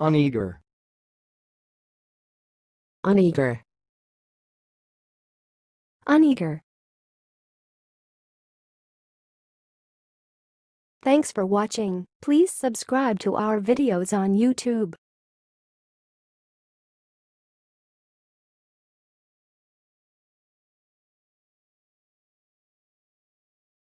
uneager, uneager, uneager. Thanks for watching. Please subscribe to our videos on YouTube.